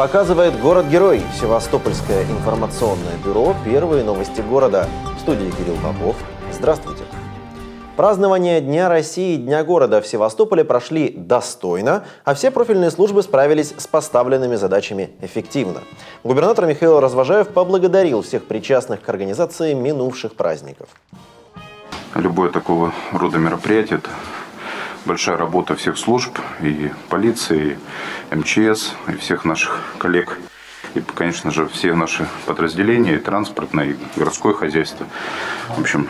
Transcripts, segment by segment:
Показывает город-герой. Севастопольское информационное бюро «Первые новости города». В студии Кирилл Попов. Здравствуйте. Празднование Дня России и Дня города в Севастополе прошли достойно, а все профильные службы справились с поставленными задачами эффективно. Губернатор Михаил Развожаев поблагодарил всех причастных к организации минувших праздников. Любое такого рода мероприятие – это большая работа всех служб, и полиции, и МЧС, и всех наших коллег. И, конечно же, все наши подразделения, и транспортное, и городское хозяйство. В общем,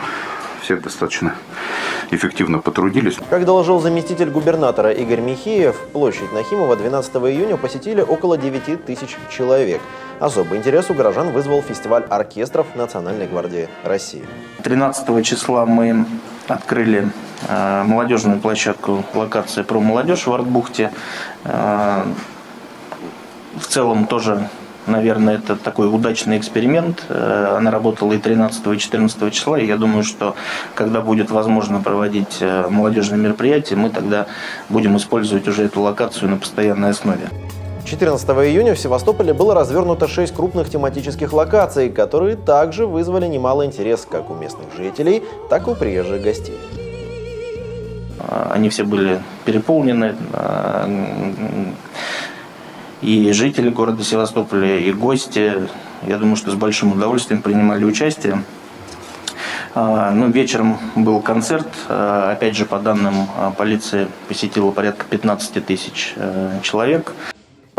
все достаточно эффективно потрудились. Как доложил заместитель губернатора Игорь Михеев, площадь Нахимова 12 июня посетили около 9 тысяч человек. Особый интерес у горожан вызвал фестиваль оркестров Национальной гвардии России. 13 числа мы открыли молодежную площадку локации про молодежь в Артбухте. Э, в целом тоже наверное, это такой удачный эксперимент. Э, она работала и 13 и 14 числа, и я думаю, что когда будет возможно проводить молодежные мероприятия, мы тогда будем использовать уже эту локацию на постоянной основе. 14 июня в Севастополе было развернуто 6 крупных тематических локаций, которые также вызвали немало интерес как у местных жителей, так и у приезжих гостей. Они все были переполнены, и жители города Севастополя, и гости, я думаю, что с большим удовольствием принимали участие. Ну, вечером был концерт. Опять же, по данным полиции, посетило порядка 15 тысяч э, человек.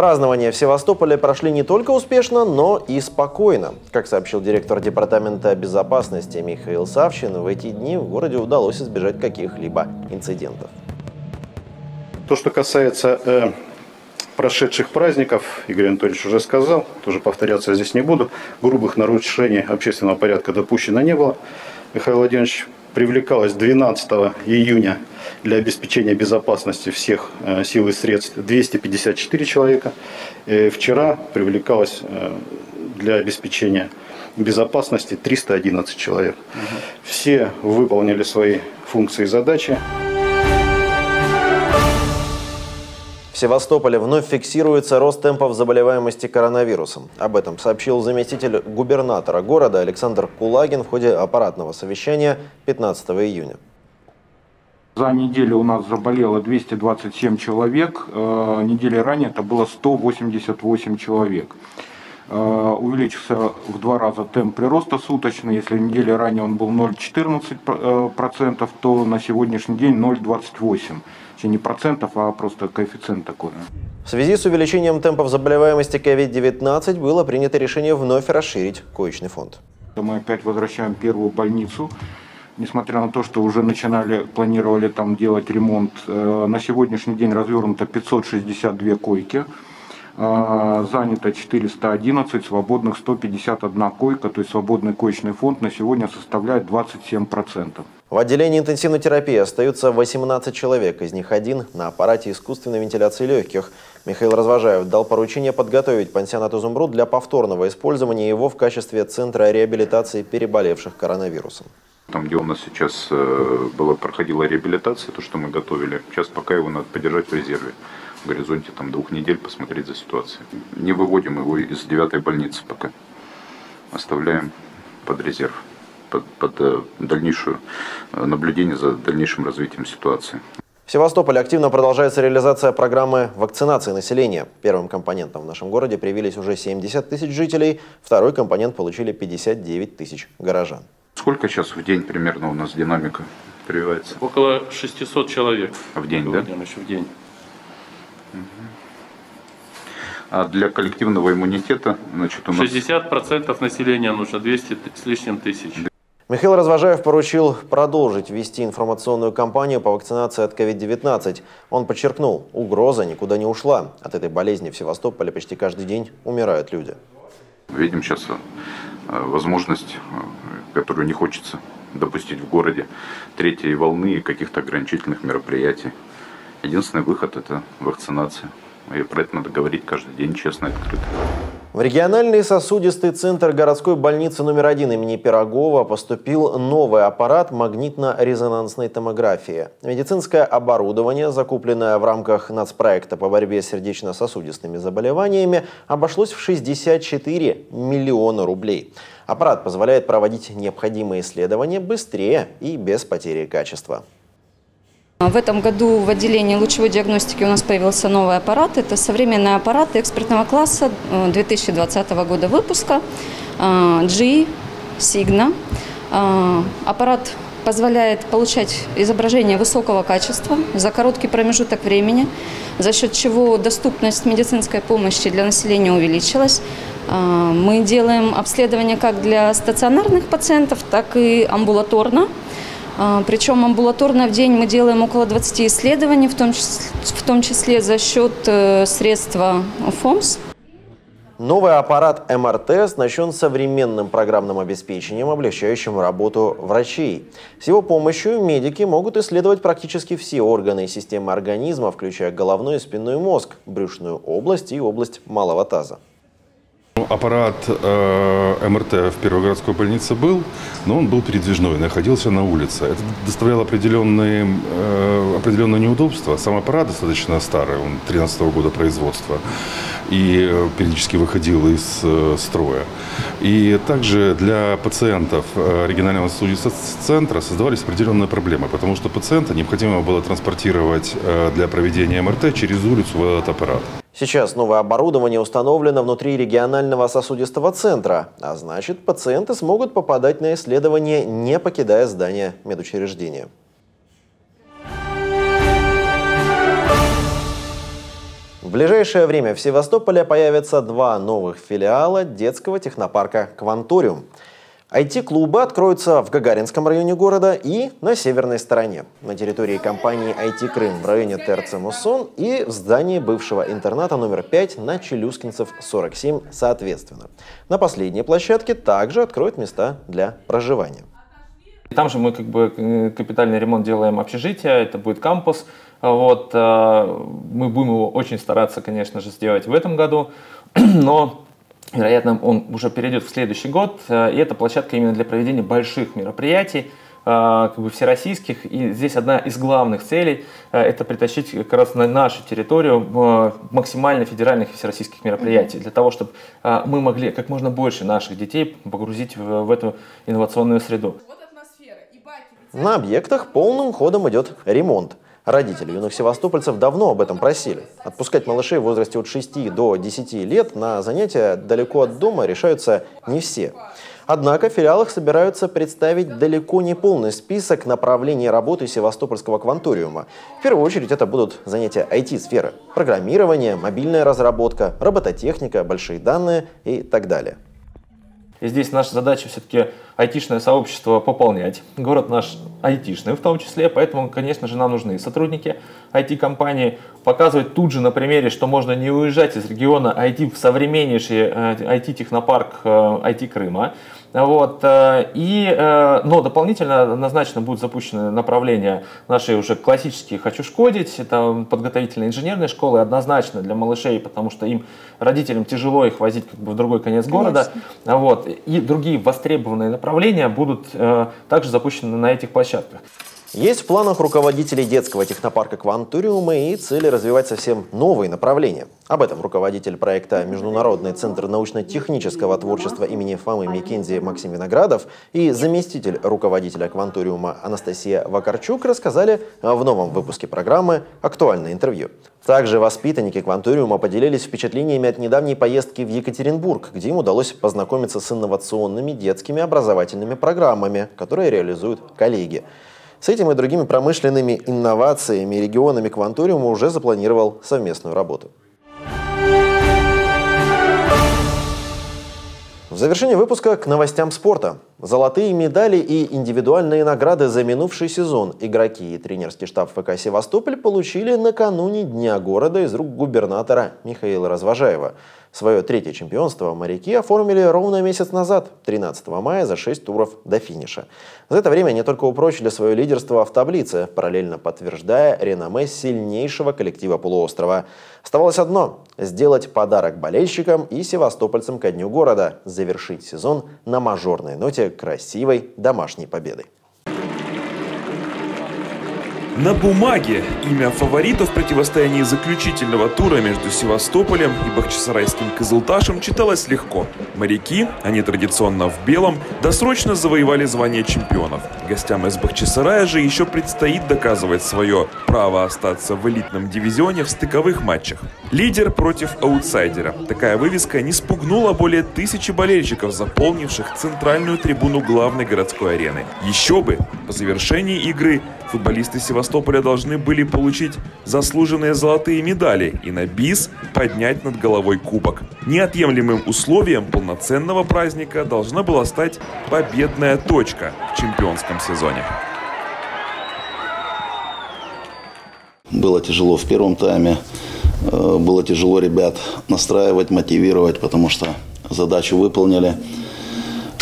Празднования в Севастополе прошли не только успешно, но и спокойно. Как сообщил директор Департамента безопасности Михаил Савчин, в эти дни в городе удалось избежать каких-либо инцидентов. То, что касается э, прошедших праздников, Игорь Анатольевич уже сказал, тоже повторяться здесь не буду, грубых нарушений общественного порядка допущено не было. Михаил Владимирович привлекалось 12 июня для обеспечения безопасности всех э, сил и средств 254 человека. И вчера привлекалось э, для обеспечения безопасности 311 человек. Все выполнили свои функции и задачи. Севастополе вновь фиксируется рост темпов заболеваемости коронавирусом. Об этом сообщил заместитель губернатора города Александр Кулагин в ходе аппаратного совещания 15 июня. За неделю у нас заболело 227 человек, э, недели ранее это было 188 человек. Э, увеличился в два раза темп прироста суточный. Если недели ранее он был 0,14%, то на сегодняшний день 0,28% не процентов, а просто коэффициент такой. В связи с увеличением темпов заболеваемости COVID-19 было принято решение вновь расширить коечный фонд. Мы опять возвращаем первую больницу. Несмотря на то, что уже начинали, планировали там делать ремонт, э, на сегодняшний день развернуто 562 койки. Э, занято 411, свободных 151 койка, то есть свободный коечный фонд на сегодня составляет 27%. В отделении интенсивной терапии остаются 18 человек, из них один на аппарате искусственной вентиляции легких. Михаил Развожаев дал поручение подготовить пансионат «Изумруд» для повторного использования его в качестве центра реабилитации переболевших коронавирусом. Там, где у нас сейчас э, была, проходила реабилитация, то, что мы готовили, сейчас пока его надо поддержать в резерве. В горизонте там, двух недель посмотреть за ситуацией. Не выводим его из девятой больницы пока. Оставляем под резерв под, под э, дальнейшее э, наблюдение за дальнейшим развитием ситуации. В Севастополе активно продолжается реализация программы вакцинации населения. Первым компонентом в нашем городе привились уже 70 тысяч жителей, второй компонент получили 59 тысяч горожан. Сколько сейчас в день примерно у нас динамика прививается? Около 600 человек. В день, да? Еще в день. А для коллективного иммунитета, значит, у нас... 60% населения нужно, 200 с лишним тысяч. Михаил Развожаев поручил продолжить вести информационную кампанию по вакцинации от COVID-19. Он подчеркнул, угроза никуда не ушла. От этой болезни в Севастополе почти каждый день умирают люди. Видим сейчас э, возможность, э, которую не хочется допустить в городе, третьей волны и каких-то ограничительных мероприятий. Единственный выход – это вакцинация. И про это надо говорить каждый день честно и открыто. В региональный сосудистый центр городской больницы номер один имени Пирогова поступил новый аппарат магнитно-резонансной томографии. Медицинское оборудование, закупленное в рамках нацпроекта по борьбе с сердечно-сосудистыми заболеваниями, обошлось в 64 миллиона рублей. Аппарат позволяет проводить необходимые исследования быстрее и без потери качества. В этом году в отделении лучевой диагностики у нас появился новый аппарат. Это современный аппарат экспертного класса 2020 э, года выпуска G Signa. Э, аппарат позволяет получать изображение высокого качества за короткий промежуток времени, за счет чего доступность медицинской помощи для населения увеличилась. Э, мы делаем обследование как для стационарных пациентов, так и амбулаторно. А, Причем амбулаторно в день мы делаем около 20 исследований, в том числе, в том числе за счет э, средства ФОМС. Новый аппарат МРТ оснащен современным программным обеспечением, облегчающим работу врачей. С его помощью медики могут исследовать практически все органы и системы организма, включая головной и спинной мозг, брюшную область и область малого таза. Аппарат э, МРТ в Первой городской больнице был, но он был передвижной, находился на улице. Это доставляло определенные, э, определенное неудобство. Сам аппарат достаточно старый, он 13 -го года производства, и э, периодически выходил из э, строя. И также для пациентов э, регионального центра создавались определенные проблемы, потому что пациента необходимо было транспортировать э, для проведения МРТ через улицу в этот аппарат. Сейчас новое оборудование установлено внутри регионального сосудистого центра, а значит пациенты смогут попадать на исследование, не покидая здание медучреждения. В ближайшее время в Севастополе появятся два новых филиала детского технопарка «Кванториум». IT-клубы откроются в Гагаринском районе города и на северной стороне, на территории компании IT Крым в районе Терце Мусон и в здании бывшего интерната номер 5 на Челюскинцев 47 соответственно. На последней площадке также откроют места для проживания. Там же мы как бы э, капитальный ремонт делаем общежития, это будет кампус. Вот, э, мы будем его очень стараться, конечно же, сделать в этом году, но Вероятно, он уже перейдет в следующий год, э, и это площадка именно для проведения больших мероприятий, э, как бы всероссийских. И здесь одна из главных целей э, – это притащить как раз на нашу территорию максимально федеральных и всероссийских мероприятий, для того, чтобы мы могли как можно больше наших детей погрузить в эту инновационную среду. На объектах полным ходом идет ремонт. Родители юных севастопольцев давно об этом просили. Отпускать малышей в возрасте от 6 до 10 лет на занятия далеко от дома решаются не все. Однако в филиалах собираются представить далеко не полный список направлений работы Севастопольского кванториума. В первую очередь это будут занятия IT-сферы. Программирование, мобильная разработка, робототехника, большие данные и так далее. И здесь наша задача все-таки айтишное сообщество пополнять. Город наш айтишный в том числе, поэтому, конечно же, нам нужны сотрудники IT-компании. Показывать тут же на примере, что можно не уезжать из региона, а идти в современнейший IT-технопарк IT Крыма. Вот, э, и, э, но дополнительно однозначно будут запущены направления нашей уже классические «Хочу шкодить», это подготовительные инженерные школы, однозначно для малышей, потому что им, родителям, тяжело их возить как бы в другой конец города. Вот, и другие востребованные направления будут э, также запущены на этих площадках. Есть в планах руководителей детского технопарка «Квантуриума» и цели развивать совсем новые направления. Об этом руководитель проекта «Международный центр научно-технического творчества имени Фомы Микензи Максим Виноградов и заместитель руководителя «Квантуриума» Анастасия Вакарчук рассказали в новом выпуске программы «Актуальное интервью». Также воспитанники «Квантуриума» поделились впечатлениями от недавней поездки в Екатеринбург, где им удалось познакомиться с инновационными детскими образовательными программами, которые реализуют коллеги. С этим и другими промышленными инновациями и регионами Кванториума уже запланировал совместную работу. В завершение выпуска к новостям спорта. Золотые медали и индивидуальные награды за минувший сезон игроки и тренерский штаб ФК «Севастополь» получили накануне Дня города из рук губернатора Михаила Развожаева. Свое третье чемпионство моряки оформили ровно месяц назад, 13 мая, за 6 туров до финиша. За это время они только упрочили свое лидерство в таблице, параллельно подтверждая реноме сильнейшего коллектива полуострова. Оставалось одно – сделать подарок болельщикам и севастопольцам ко дню города, завершить сезон на мажорной ноте красивой домашней победы. На бумаге имя фаворитов в противостоянии заключительного тура между Севастополем и Бахчисарайским Кызылташем читалось легко. Моряки, они традиционно в белом, досрочно завоевали звание чемпионов. Гостям из Бахчисарая же еще предстоит доказывать свое право остаться в элитном дивизионе в стыковых матчах. Лидер против аутсайдера. Такая вывеска не спугнула более тысячи болельщиков, заполнивших центральную трибуну главной городской арены. Еще бы, по завершении игры футболисты Севастополя должны были получить заслуженные золотые медали и на бис поднять над головой кубок. Неотъемлемым условием полноценного праздника должна была стать победная точка в чемпионском сезоне. Было тяжело в первом тайме. Э, было тяжело ребят настраивать, мотивировать, потому что задачу выполнили.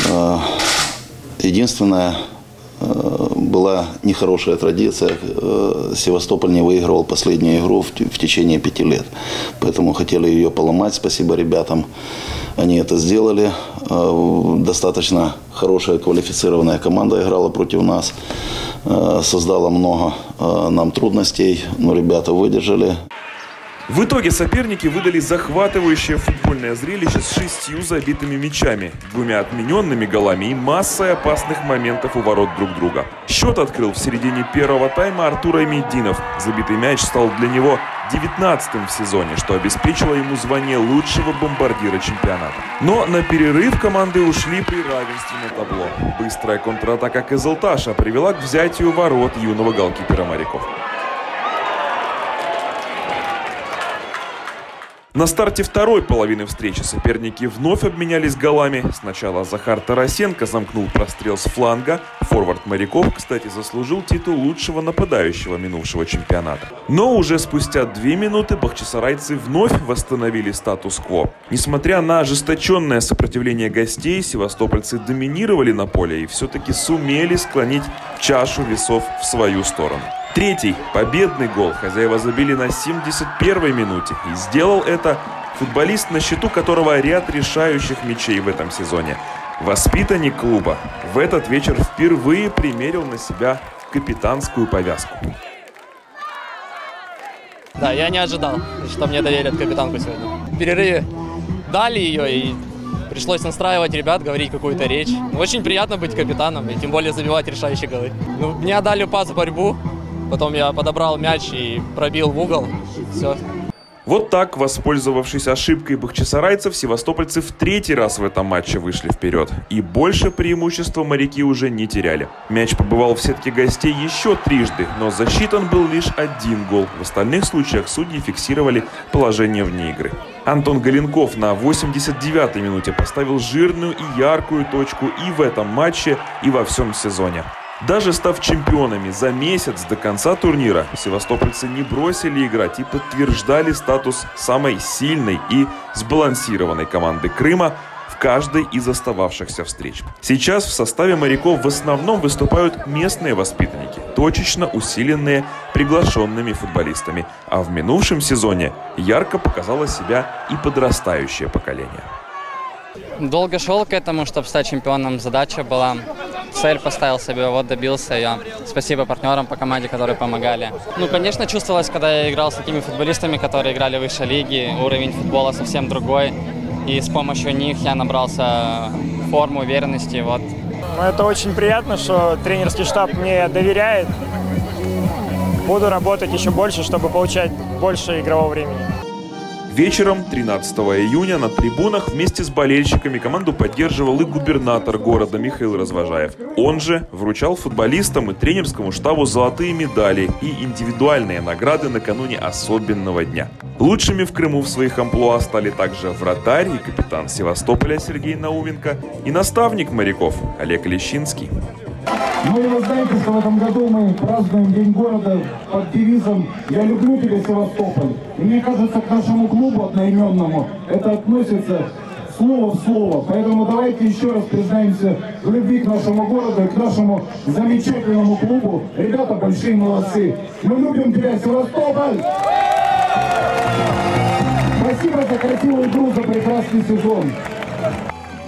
Э, единственное, Э, была нехорошая традиция. Э, Севастополь не выигрывал последнюю игру в течение пяти лет. Поэтому хотели ее поломать. Спасибо ребятам. Они это сделали. Э, достаточно хорошая квалифицированная команда играла против нас. Создала много нам трудностей, но ребята выдержали. В итоге соперники выдали захватывающее футбольное зрелище с шестью забитыми мячами, двумя отмененными голами и массой опасных моментов у ворот друг друга. Счет открыл в середине первого тайма Артур Амединов. Забитый мяч стал для него 19-м в сезоне, что обеспечило ему звание лучшего бомбардира чемпионата. Но на перерыв команды ушли при равенстве на табло. Быстрая контратака Кызылташа привела к взятию ворот юного голкипера моряков. На старте второй половины встречи соперники вновь обменялись голами. Сначала Захар Тарасенко замкнул прострел с фланга. Форвард моряков, кстати, заслужил титул лучшего нападающего минувшего чемпионата. Но уже спустя две минуты бахчисарайцы вновь восстановили статус-кво. Несмотря на ожесточенное сопротивление гостей, севастопольцы доминировали на поле и все-таки сумели склонить чашу весов в свою сторону. Третий победный гол хозяева забили на 71-й минуте. И сделал это футболист, на счету которого ряд решающих мячей в этом сезоне. Воспитанник клуба в этот вечер впервые примерил на себя капитанскую повязку. Да, я не ожидал, что мне доверят капитанку сегодня. В перерыве дали ее и пришлось настраивать ребят, говорить какую-то речь. Очень приятно быть капитаном и тем более забивать решающие голы. Ну, мне отдали пас в борьбу, Потом я подобрал мяч и пробил в угол. Все. Вот так, воспользовавшись ошибкой бахчисарайцев, севастопольцы в третий раз в этом матче вышли вперед. И больше преимущества моряки уже не теряли. Мяч побывал в сетке гостей еще трижды, но засчитан был лишь один гол. В остальных случаях судьи фиксировали положение вне игры. Антон Галенков на 89-й минуте поставил жирную и яркую точку и в этом матче, и во всем сезоне. Даже став чемпионами за месяц до конца турнира, севастопольцы не бросили играть и подтверждали статус самой сильной и сбалансированной команды Крыма в каждой из остававшихся встреч. Сейчас в составе моряков в основном выступают местные воспитанники, точечно усиленные приглашенными футболистами, а в минувшем сезоне ярко показало себя и подрастающее поколение. Долго шел к этому, чтобы стать чемпионом. Задача была цель поставил себе, вот добился ее. Спасибо партнерам по команде, которые помогали. Ну, конечно, чувствовалось, когда я играл с такими футболистами, которые играли в высшей лиге, уровень футбола совсем другой. И с помощью них я набрался формы, уверенности. Вот. Ну, это очень приятно, что тренерский штаб мне доверяет. Буду работать еще больше, чтобы получать больше игрового времени. Вечером 13 июня на трибунах вместе с болельщиками команду поддерживал и губернатор города Михаил Развожаев. Он же вручал футболистам и тренерскому штабу золотые медали и индивидуальные награды накануне особенного дня. Лучшими в Крыму в своих амплуа стали также вратарь и капитан Севастополя Сергей Науменко и наставник моряков Олег Лещинский. Ну и вы знаете, что в этом году мы празднуем День города под девизом «Я люблю тебя, Севастополь». И мне кажется, к нашему клубу одноименному это относится слово в слово. Поэтому давайте еще раз признаемся в любви к нашему городу и к нашему замечательному клубу. Ребята большие молодцы. Мы любим тебя, Севастополь! Спасибо за красивую игру, за прекрасный сезон.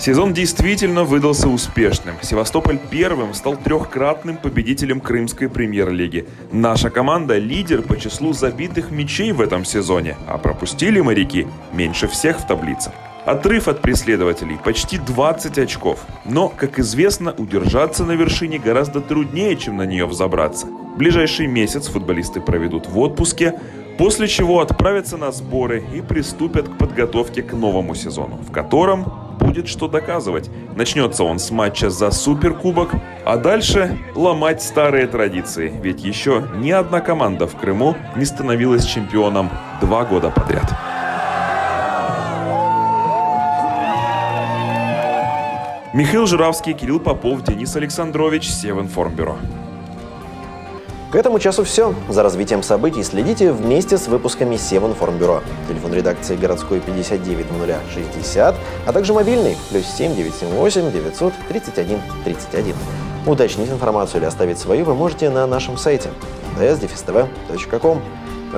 Сезон действительно выдался успешным. Севастополь первым стал трехкратным победителем Крымской премьер-лиги. Наша команда – лидер по числу забитых мячей в этом сезоне, а пропустили моряки меньше всех в таблице. Отрыв от преследователей почти 20 очков. Но, как известно, удержаться на вершине гораздо труднее, чем на нее взобраться. Ближайший месяц футболисты проведут в отпуске, после чего отправятся на сборы и приступят к подготовке к новому сезону, в котором будет что доказывать. Начнется он с матча за Суперкубок, а дальше ломать старые традиции, ведь еще ни одна команда в Крыму не становилась чемпионом два года подряд. Михаил Журавский, Кирилл Попов, Денис Александрович, Севинформбюро. К этому часу все. За развитием событий следите вместе с выпусками Севинформбюро. Телефон редакции городской 590060, а также мобильный плюс 7 978 900 31 31. Уточнить информацию или оставить свою вы можете на нашем сайте dsdefistv.com.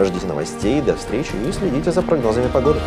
Ждите новостей, до встречи и следите за прогнозами погоды.